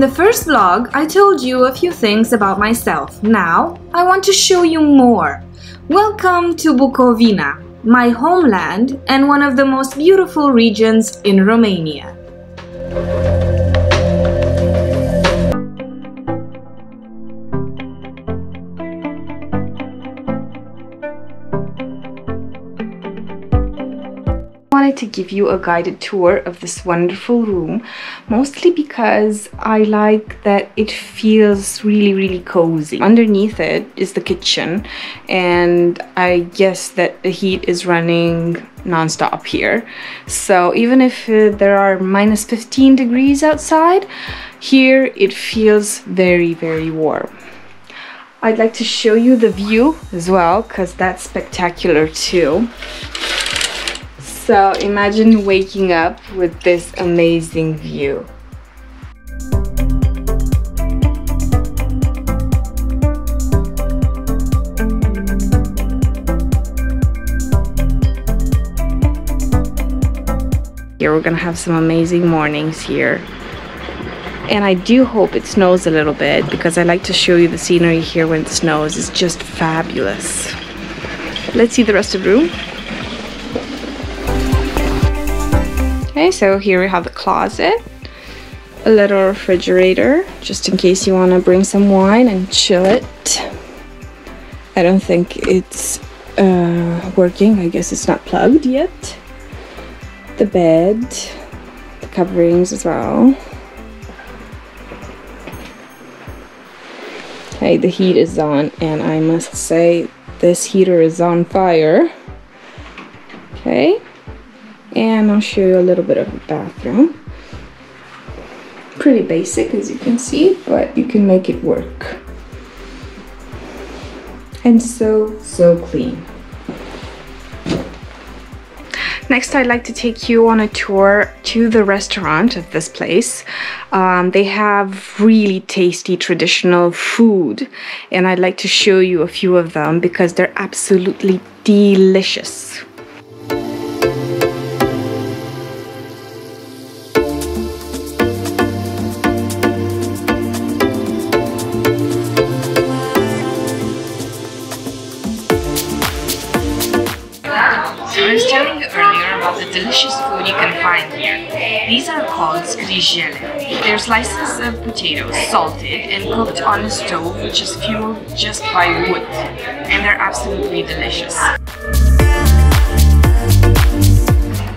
In the first vlog, I told you a few things about myself. Now, I want to show you more. Welcome to Bucovina, my homeland and one of the most beautiful regions in Romania. Wanted to give you a guided tour of this wonderful room mostly because I like that it feels really really cozy. Underneath it is the kitchen and I guess that the heat is running non-stop here. So even if uh, there are minus 15 degrees outside here it feels very very warm. I'd like to show you the view as well because that's spectacular too so imagine waking up with this amazing view. Here we're gonna have some amazing mornings here. And I do hope it snows a little bit because I like to show you the scenery here when it snows. It's just fabulous. Let's see the rest of the room. Okay, so here we have the closet, a little refrigerator, just in case you want to bring some wine and chill it. I don't think it's uh, working, I guess it's not plugged yet. The bed, the coverings as well. Okay, the heat is on and I must say this heater is on fire. Okay and I'll show you a little bit of the bathroom pretty basic as you can see but you can make it work and so so clean Next, I'd like to take you on a tour to the restaurant of this place. Um, they have really tasty traditional food, and I'd like to show you a few of them because they're absolutely delicious. Called scrijele. They're slices of potatoes, salted and cooked on a stove which is fueled just by wood. And they're absolutely delicious.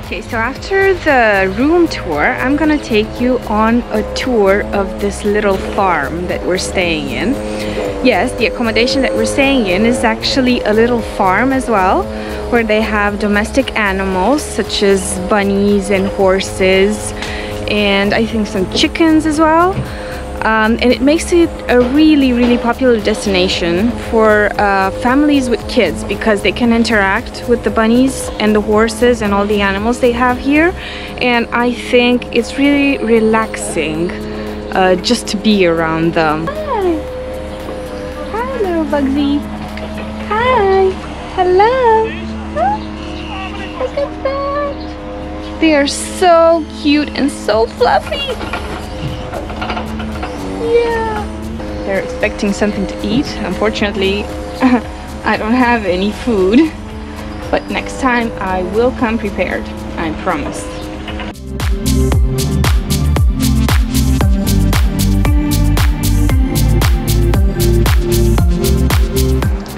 Okay, so after the room tour, I'm gonna take you on a tour of this little farm that we're staying in. Yes, the accommodation that we're staying in is actually a little farm as well where they have domestic animals such as bunnies and horses and I think some chickens as well. Um, and it makes it a really really popular destination for uh, families with kids because they can interact with the bunnies and the horses and all the animals they have here and I think it's really relaxing uh, just to be around them. Hi, hi little Bugsy. Hi, hello. That. They are so cute and so fluffy. Yeah. They're expecting something to eat. Unfortunately, I don't have any food. But next time I will come prepared. I promise.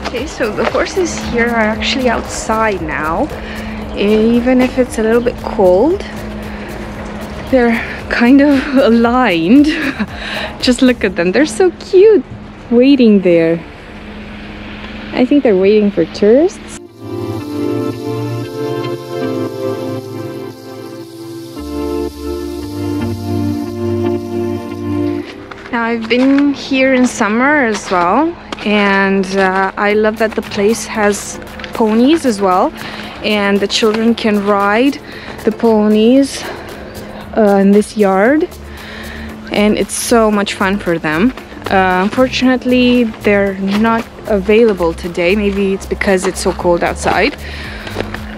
Okay, so the horses here are actually outside now even if it's a little bit cold they're kind of aligned. Just look at them. They're so cute waiting there. I think they're waiting for tourists. Now I've been here in summer as well and uh, I love that the place has ponies as well and the children can ride the ponies uh, in this yard and it's so much fun for them uh, unfortunately they're not available today maybe it's because it's so cold outside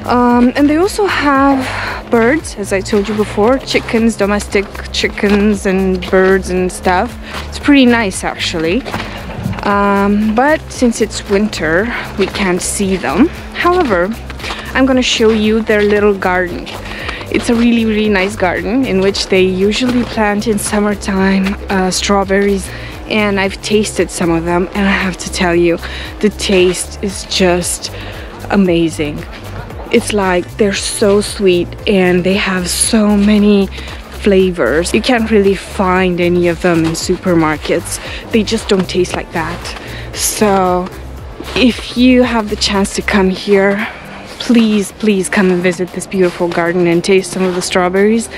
um, and they also have birds, as I told you before, chickens, domestic chickens and birds and stuff. It's pretty nice actually. Um, but since it's winter, we can't see them. However, I'm gonna show you their little garden. It's a really, really nice garden in which they usually plant in summertime uh, strawberries and I've tasted some of them and I have to tell you the taste is just amazing. It's like they're so sweet and they have so many flavors. You can't really find any of them in supermarkets. They just don't taste like that. So if you have the chance to come here please please come and visit this beautiful garden and taste some of the strawberries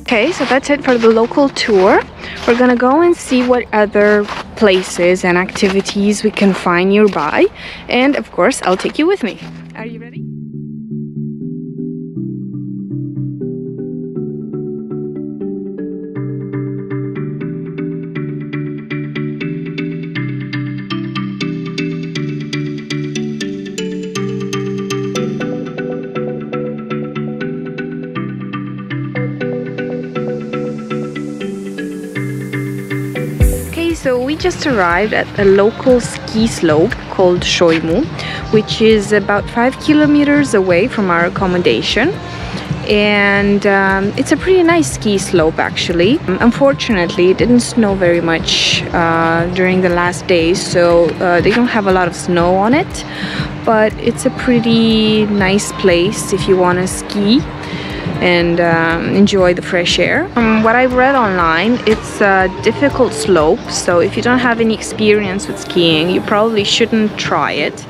Okay, so that's it for the local tour. We're gonna go and see what other places and activities we can find nearby. And of course, I'll take you with me. Just arrived at a local ski slope called Shoimu, which is about five kilometers away from our accommodation. And um, it's a pretty nice ski slope actually. Unfortunately, it didn't snow very much uh, during the last days, so uh, they don't have a lot of snow on it. But it's a pretty nice place if you want to ski and um, enjoy the fresh air. From what I've read online, it's a difficult slope, so if you don't have any experience with skiing, you probably shouldn't try it.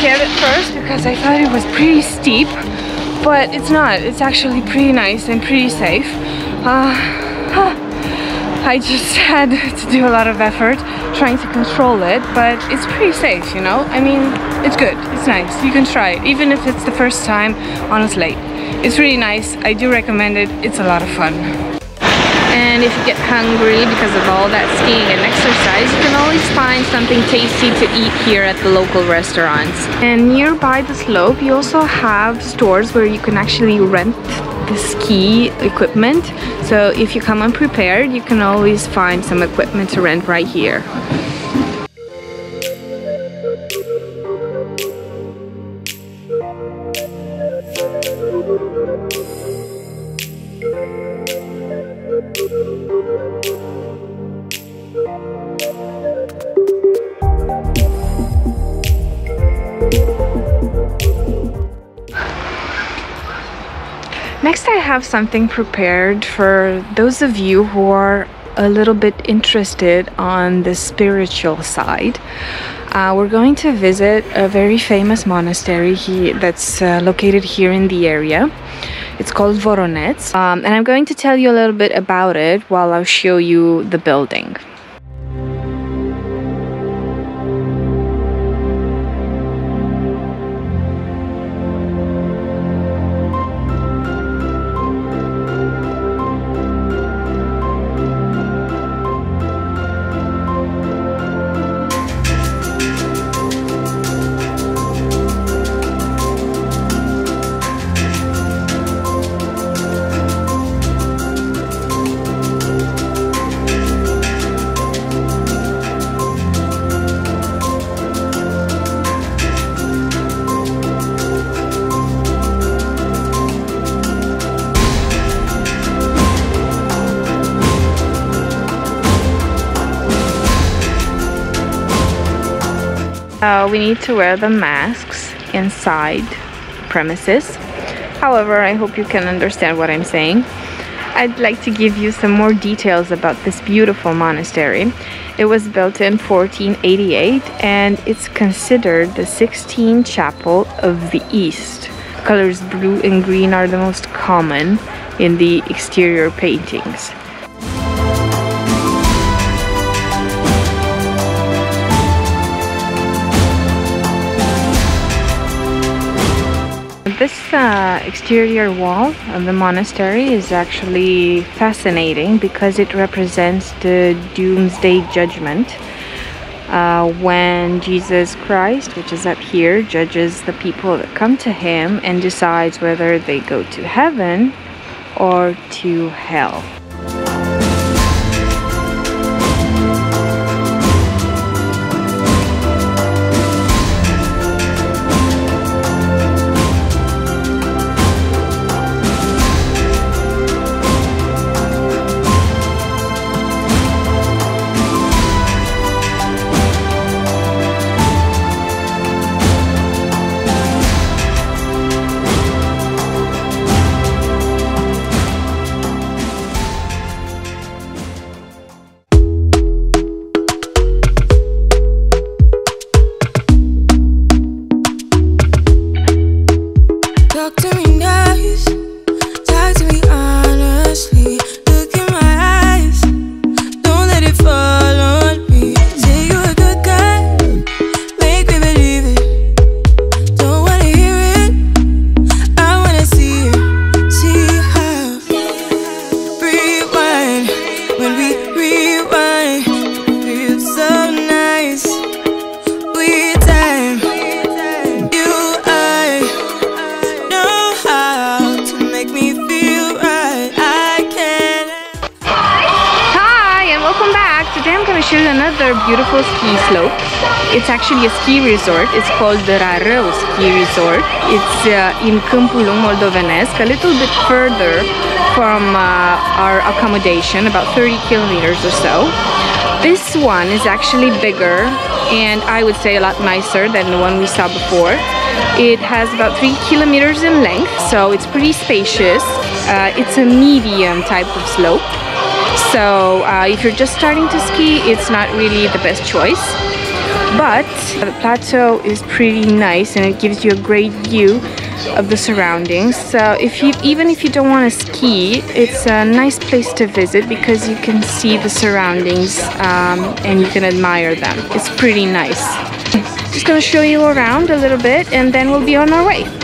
Scared at first because I thought it was pretty steep, but it's not. It's actually pretty nice and pretty safe. Uh, I just had to do a lot of effort trying to control it, but it's pretty safe, you know? I mean, it's good, it's nice, you can try it, even if it's the first time on a slate. It's really nice, I do recommend it, it's a lot of fun and if you get hungry because of all that skiing and exercise you can always find something tasty to eat here at the local restaurants. And nearby the slope you also have stores where you can actually rent the ski equipment. So if you come unprepared you can always find some equipment to rent right here I have something prepared for those of you who are a little bit interested on the spiritual side. Uh, we're going to visit a very famous monastery he, that's uh, located here in the area. It's called Voroneț um, and I'm going to tell you a little bit about it while I'll show you the building. We need to wear the masks inside premises. However, I hope you can understand what I'm saying. I'd like to give you some more details about this beautiful monastery. It was built in 1488 and it's considered the Sixtine Chapel of the East. Colors blue and green are the most common in the exterior paintings. This uh, exterior wall of the monastery is actually fascinating because it represents the doomsday judgment uh, when Jesus Christ, which is up here, judges the people that come to him and decides whether they go to heaven or to hell. The Rarău Ski Resort. It's uh, in Câmpulung, Moldovenesc, a little bit further from uh, our accommodation, about 30 kilometers or so. This one is actually bigger and I would say a lot nicer than the one we saw before. It has about three kilometers in length, so it's pretty spacious. Uh, it's a medium type of slope. So uh, if you're just starting to ski, it's not really the best choice. But the plateau is pretty nice and it gives you a great view of the surroundings. So if you even if you don't want to ski, it's a nice place to visit because you can see the surroundings um, and you can admire them. It's pretty nice. Just gonna show you around a little bit and then we'll be on our way.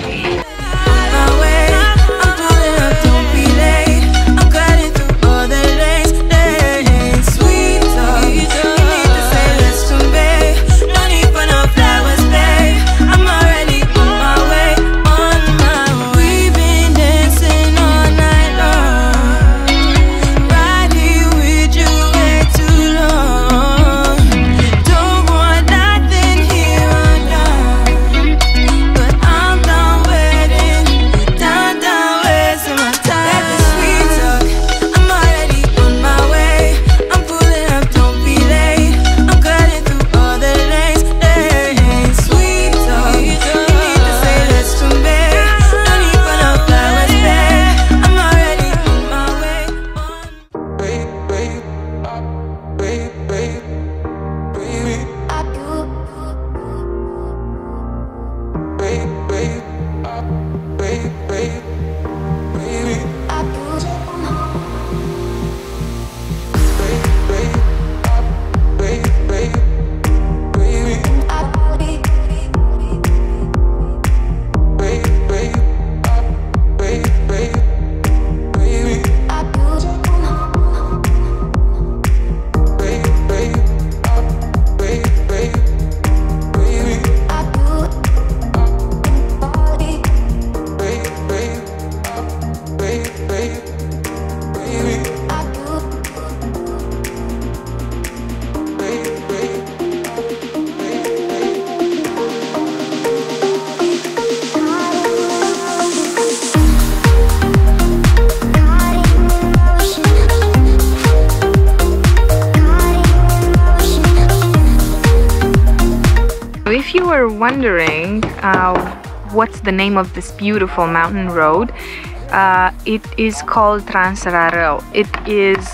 Wondering uh, what's the name of this beautiful mountain road, uh, it is called Transrarău. It is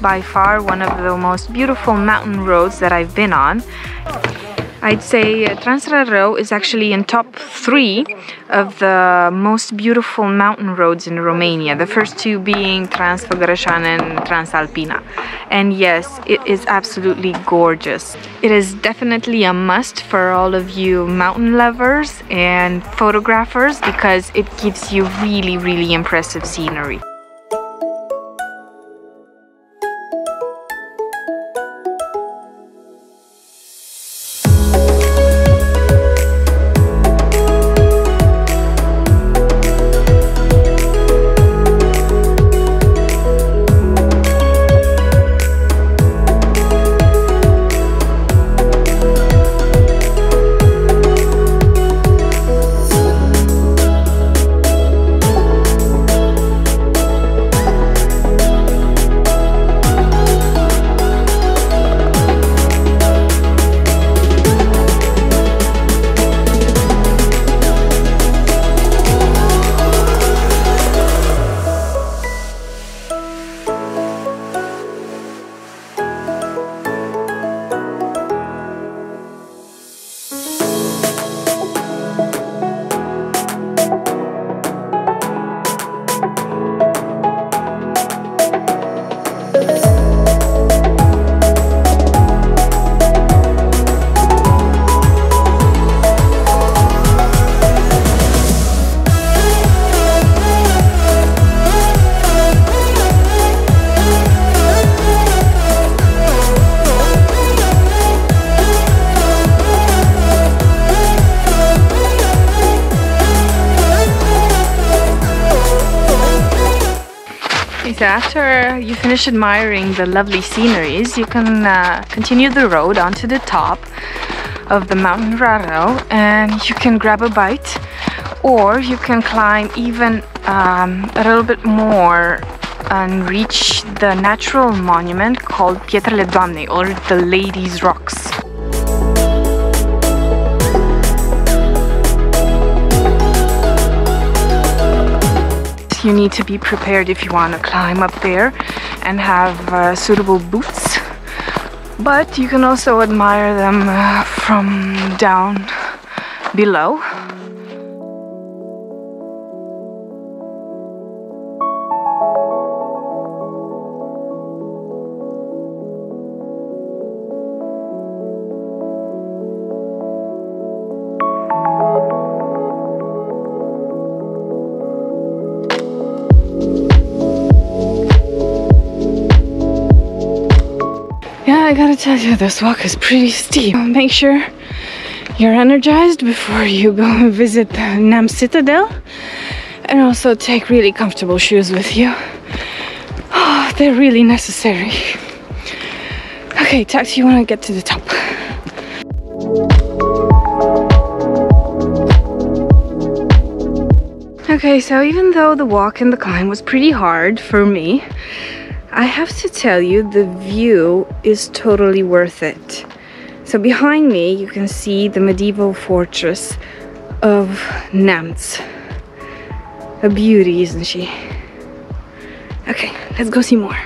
by far one of the most beautiful mountain roads that I've been on. I'd say Transrarău is actually in top three of the most beautiful mountain roads in Romania. The first two being Transfăgărășan and Transalpina. And yes, it is absolutely gorgeous. It is definitely a must for all of you mountain lovers and photographers because it gives you really, really impressive scenery. Finish admiring the lovely sceneries, you can uh, continue the road onto the top of the mountain Rarău and you can grab a bite or you can climb even um, a little bit more and reach the natural monument called Pietrele Doamnei or the Ladies Rocks. you need to be prepared if you want to climb up there and have uh, suitable boots. But you can also admire them uh, from down below tell you, this walk is pretty steep. Make sure you're energized before you go and visit Neamț Citadel and also take really comfortable shoes with you. Oh, they're really necessary. Okay, taxi when I get to the top. Okay, so even though the walk and the climb was pretty hard for me, I have to tell you the view is totally worth it. So behind me you can see the medieval fortress of Neamț. A beauty, isn't she? Okay, let's go see more.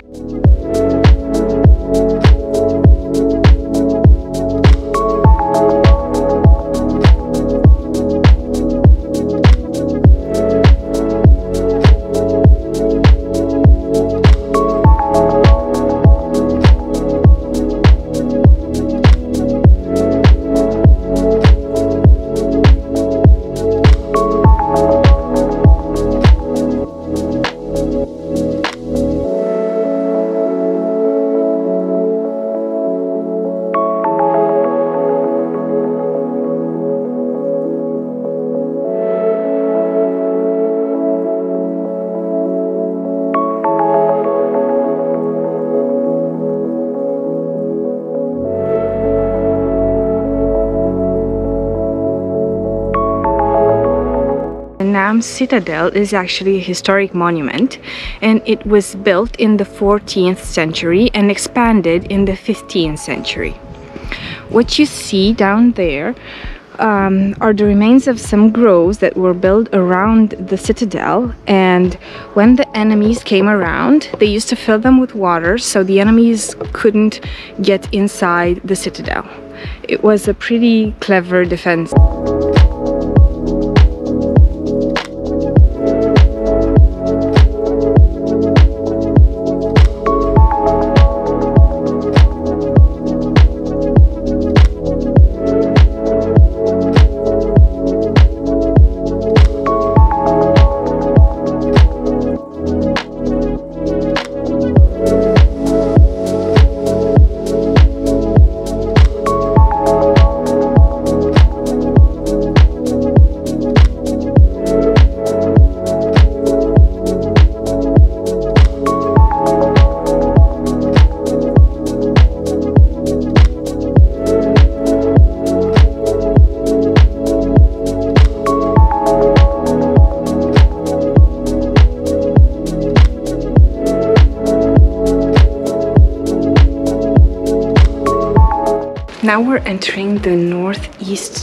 Citadel is actually a historic monument and it was built in the 14th century and expanded in the 15th century. What you see down there um, are the remains of some groves that were built around the citadel. And when the enemies came around, they used to fill them with water so the enemies couldn't get inside the citadel. It was a pretty clever defense.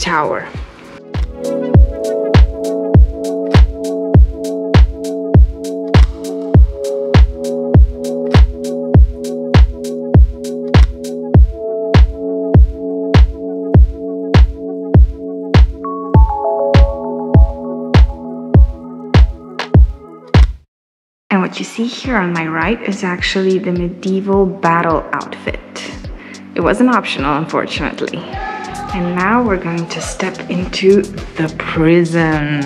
Tower. And what you see here on my right is actually the medieval battle outfit. It wasn't optional, unfortunately. And now we're going to step into the prison.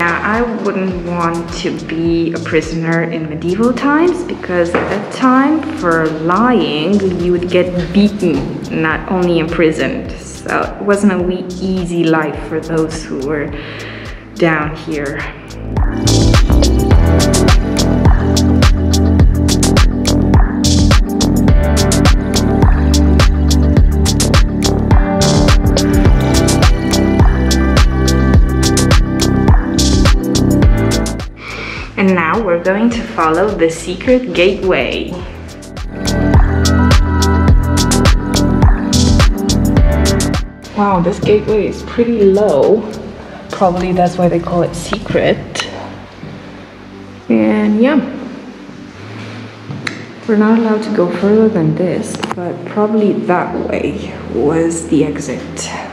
Yeah, I wouldn't want to be a prisoner in medieval times because at that time for lying you would get beaten not only imprisoned so it wasn't a wee easy life for those who were down here And now we're going to follow the secret gateway. Wow, this gateway is pretty low. Probably that's why they call it secret. And yeah, we're not allowed to go further than this, but probably that way was the exit.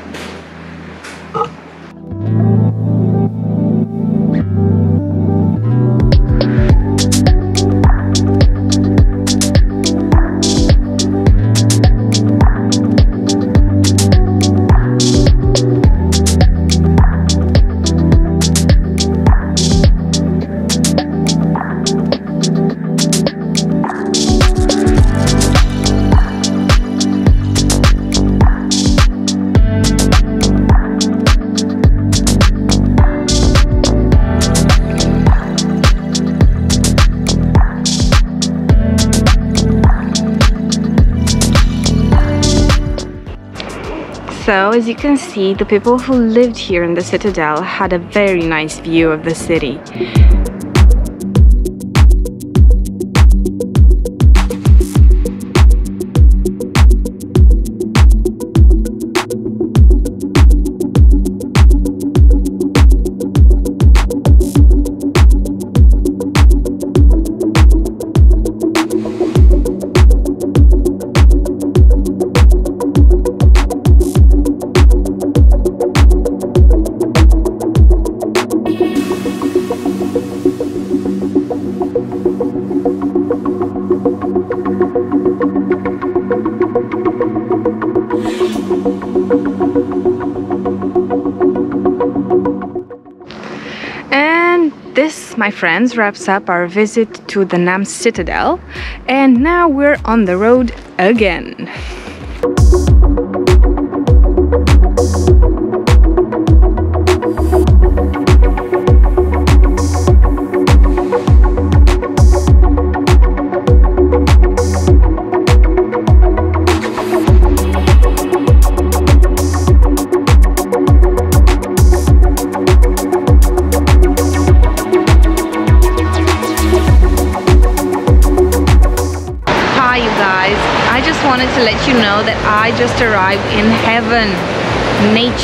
So as you can see, the people who lived here in the citadel had a very nice view of the city. My friends, wraps up our visit to the Neamț Citadel, and now we're on the road again.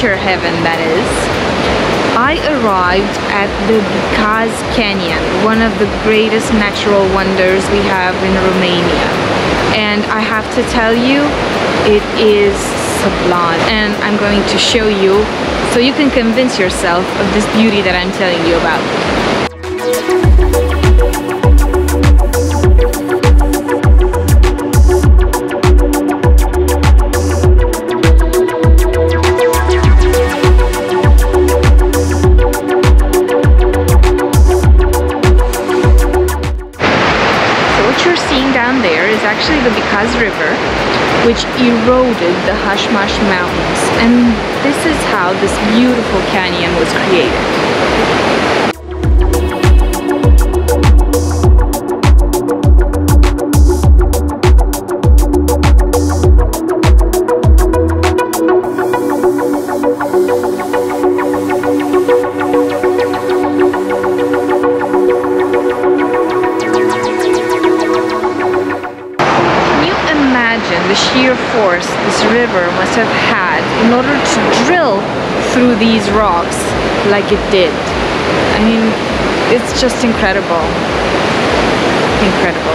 Nature heaven that is. I arrived at the Bicaz Canyon, one of the greatest natural wonders we have in Romania. And I have to tell you, it is sublime and I'm going to show you so you can convince yourself of this beauty that I'm telling you about. River, which eroded the Hășmaș Mountains. And this is how this beautiful canyon was created. Force this river must have had in order to drill through these rocks like it did. I mean, it's just incredible. Incredible.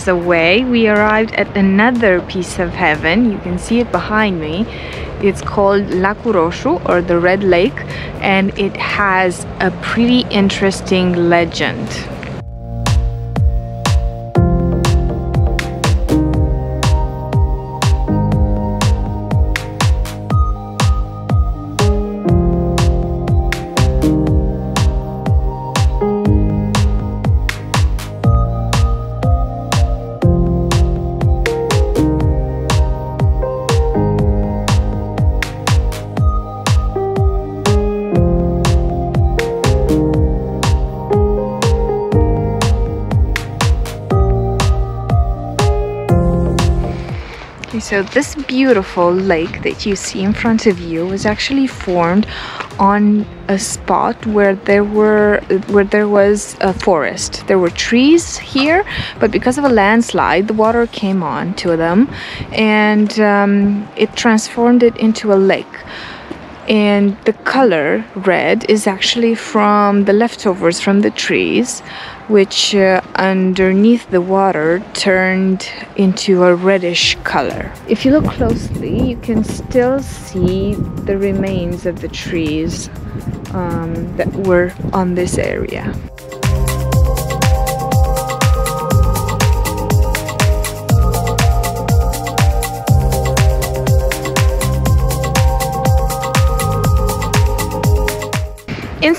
Kilometers away we arrived at another piece of heaven. You can see it behind me. It's called Lacul Roșu or the Red Lake and it has a pretty interesting legend So this beautiful lake that you see in front of you was actually formed on a spot where there were where there was a forest. There were trees here, but because of a landslide, the water came on to them, and um, it transformed it into a lake and the color red is actually from the leftovers from the trees which uh, underneath the water turned into a reddish color. If you look closely you can still see the remains of the trees um, that were on this area.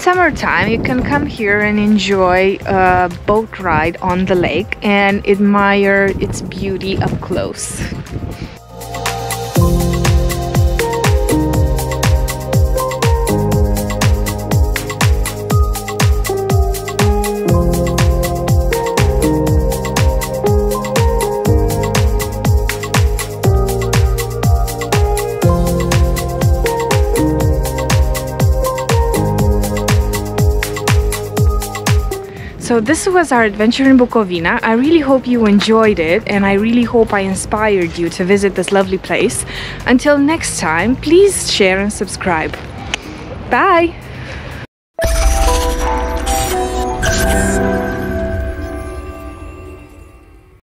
Summertime, you can come here and enjoy a boat ride on the lake and admire its beauty up close. So this was our adventure in Bucovina. I really hope you enjoyed it and I really hope I inspired you to visit this lovely place. Until next time, please share and subscribe. Bye!